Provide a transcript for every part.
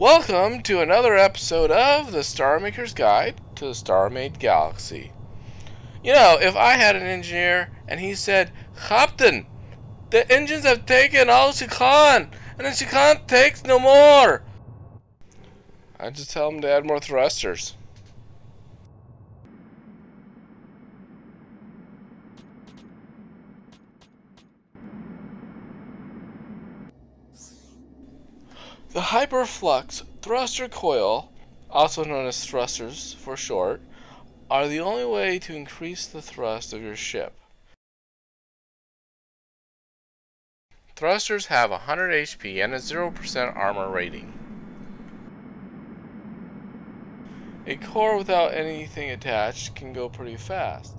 Welcome to another episode of the Star Maker's Guide to the Star Made Galaxy. You know, if I had an engineer and he said, Captain, the engines have taken all she can, and she can't take no more, I'd just tell him to add more thrusters. The hyperflux thruster coil, also known as thrusters for short, are the only way to increase the thrust of your ship. Thrusters have 100 HP and a 0% armor rating. A core without anything attached can go pretty fast.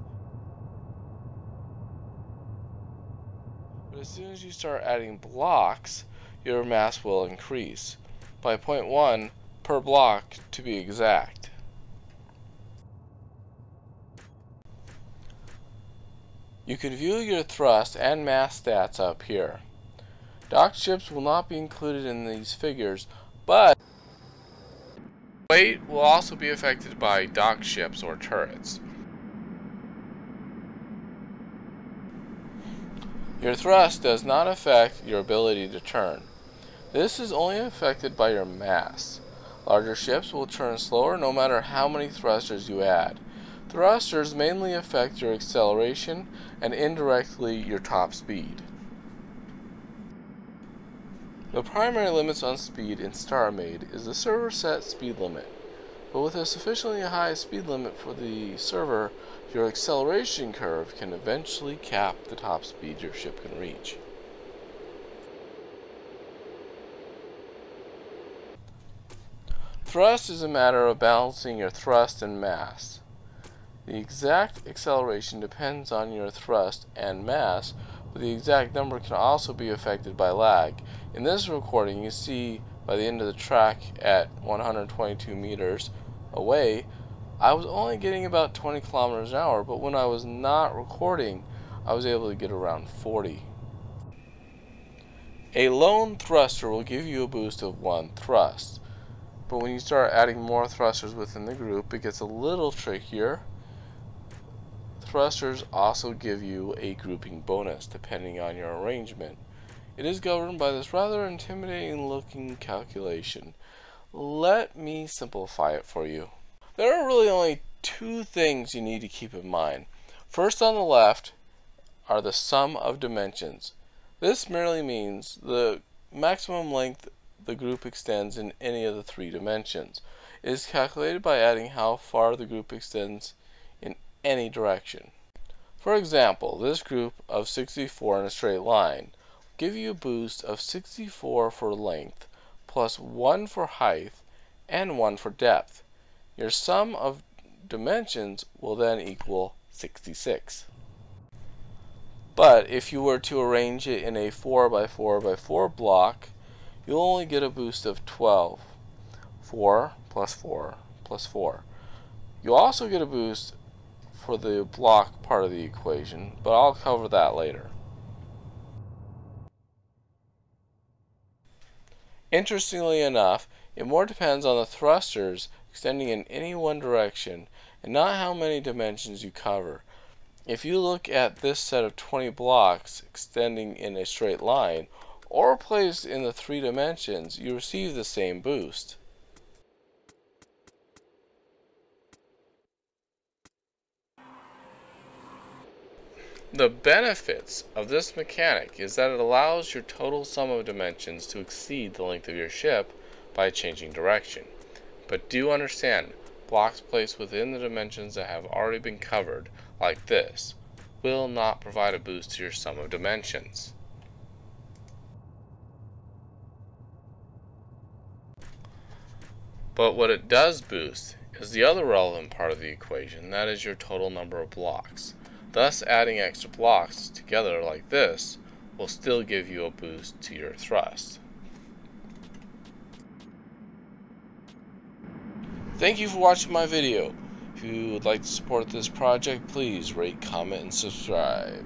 But as soon as you start adding blocks, your mass will increase by 0.1 per block to be exact. You can view your thrust and mass stats up here. Dock ships will not be included in these figures, but weight will also be affected by dock ships or turrets. Your thrust does not affect your ability to turn. This is only affected by your mass. Larger ships will turn slower no matter how many thrusters you add. Thrusters mainly affect your acceleration and indirectly your top speed. The primary limits on speed in StarMade is the server set speed limit. But with a sufficiently high speed limit for the server, your acceleration curve can eventually cap the top speed your ship can reach. Thrust is a matter of balancing your thrust and mass. The exact acceleration depends on your thrust and mass, but the exact number can also be affected by lag. In this recording, you see by the end of the track at 122 meters away, I was only getting about 20 kilometers an hour, but when I was not recording, I was able to get around 40. A lone thruster will give you a boost of one thrust. But when you start adding more thrusters within the group, it gets a little trickier. Thrusters also give you a grouping bonus depending on your arrangement. It is governed by this rather intimidating looking calculation. Let me simplify it for you. There are really only two things you need to keep in mind. First on the left are the sum of dimensions. This merely means the maximum length the group extends in any of the three dimensions. It is calculated by adding how far the group extends in any direction. For example, this group of 64 in a straight line will give you a boost of 64 for length, plus 1 for height, and 1 for depth. Your sum of dimensions will then equal 66. But if you were to arrange it in a 4 by 4 by 4 block, you'll only get a boost of 12. 4 plus 4 plus 4. You'll also get a boost for the block part of the equation, but I'll cover that later. Interestingly enough, it more depends on the thrusters extending in any one direction and not how many dimensions you cover. If you look at this set of 20 blocks extending in a straight line, or placed in the three dimensions, you receive the same boost. The benefits of this mechanic is that it allows your total sum of dimensions to exceed the length of your ship by changing direction. But do understand, blocks placed within the dimensions that have already been covered, like this, will not provide a boost to your sum of dimensions. But what it does boost is the other relevant part of the equation, that is your total number of blocks. Thus adding extra blocks together like this will still give you a boost to your thrust. Thank you for watching my video. If you would like to support this project, please rate, comment, and subscribe.